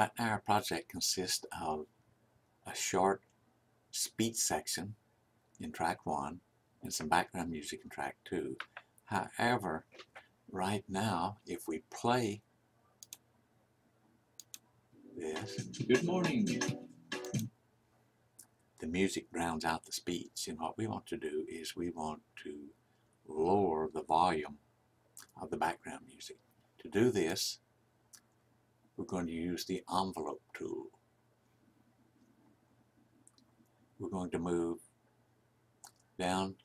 Right now our project consists of a short speech section in track one and some background music in track two. However, right now, if we play this, Good morning. the music drowns out the speech. And what we want to do is we want to lower the volume of the background music. To do this, we're going to use the envelope tool. We're going to move down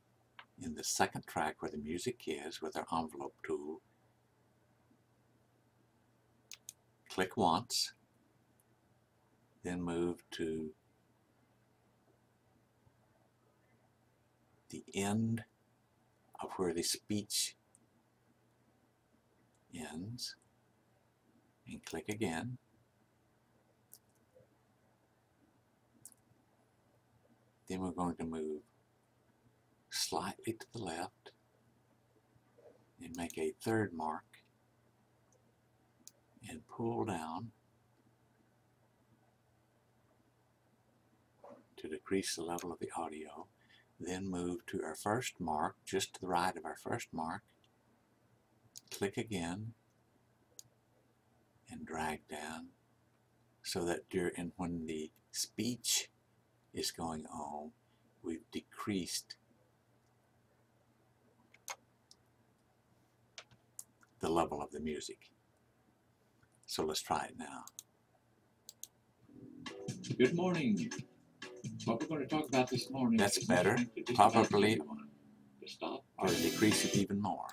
in the second track where the music is with our envelope tool. Click once, then move to the end of where the speech ends and click again. Then we're going to move slightly to the left and make a third mark and pull down to decrease the level of the audio. Then move to our first mark, just to the right of our first mark. Click again and drag down so that during when the speech is going on, we've decreased the level of the music. So let's try it now. Good morning. What we're going to talk about this morning. That's better. Probably- ask everyone To stop. Or decrease it even more.